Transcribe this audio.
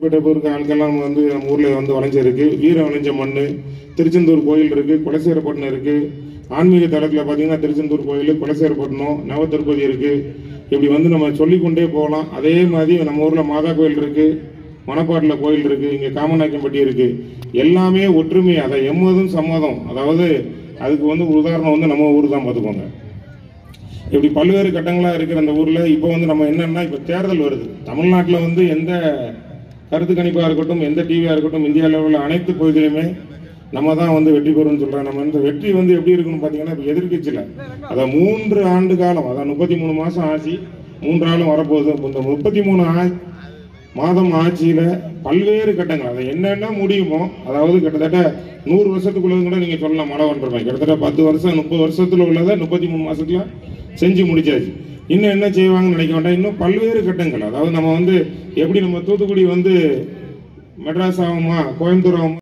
குறிப்பிட்ட பேருக்கு ஆட்கள்லாம் வந்து நம்ம ஊர்ல வந்து வளைஞ்சிருக்கு. வீர வளைஞ்ச மண் திருச்செந்தூர் கோயில் இருக்கு குலசேரப்பட்டினம் இருக்கு. ஆன்மீக தளத்துல பாத்தீங்கன்னா திருச்செந்தூர் கோயில் குலசேரப்பட்டினம் நவ திருப்பதி இருக்கு. இப்படி வந்து நம்ம சொல்லிக்கொண்டே போகலாம். அதே மாதிரி நம்ம ஊர்ல மாதா கோயில் இருக்கு மணப்பாட்டில் கோயில் இருக்கு இங்கே காமநாயக்கம்பட்டி இருக்கு. எல்லாமே ஒற்றுமை அதை எம்மதும் சம்மதம். அதாவது அதுக்கு வந்து உதாரணம் வந்து நம்ம ஊர் தான் பார்த்துக்கோங்க. இப்படி பல்வேறு கட்டங்களாக இருக்கிற அந்த ஊரில் இப்போ வந்து நம்ம என்னென்னா இப்போ தேர்தல் வருது. தமிழ்நாட்டில் வந்து எந்த கருத்து கணிப்பாக இருக்கட்டும் எந்த டிவியாக இருக்கட்டும் இந்திய லெவலில் அனைத்து பகுதியிலுமே நம்ம தான் வந்து வெற்றி பெறும்னு சொல்கிறோம் நம்ம இந்த வெற்றி வந்து எப்படி இருக்குன்னு பார்த்தீங்கன்னா இப்போ எதிர்க்கட்சியில். அதான் மூன்று ஆண்டு காலம் அதான் முப்பத்தி மூணு மாதம் ஆட்சி மூன்றாலும் வரப்போகுது. இந்த முப்பத்தி மூணு ஆ- மாதம் ஆட்சியில் பல்வேறு கட்டங்கள் அதை என்னென்ன முடியுமோ அதாவது கிட்டத்தட்ட நூறு வருஷத்துக்குள்ளது கூட நீங்கள் சொல்லலாம் மழை கிட்டத்தட்ட பத்து வருஷம் முப்பது வருஷத்தில் உள்ளதை முப்பத்தி மூணு மாதத்தில் செஞ்சு முடிச்சாச்சு. இன்னும் என்ன செய்வாங்கன்னு நினைக்க வேண்டாம் இன்னும் பல்வேறு கட்டங்கள். அதாவது நம்ம வந்து எப்படி நம்ம தூத்துக்குடி வந்து மெட்ராஸ் ஆகுமா கோயம்புத்தூர் ஆகுமா